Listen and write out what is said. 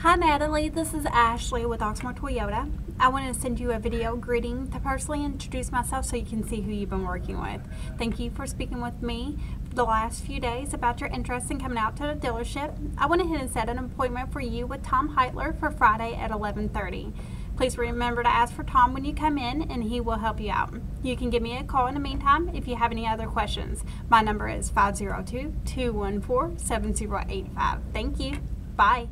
Hi Natalee, this is Ashley with Oxmoor Toyota. I wanted to send you a video greeting to personally introduce myself so you can see who you've been working with. Thank you for speaking with me the last few days about your interest in coming out to the dealership. I went ahead and set an appointment for you with Tom Heitler for Friday at 1130. Please remember to ask for Tom when you come in and he will help you out. You can give me a call in the meantime if you have any other questions. My number is 502 214 7085. Thank you. Bye.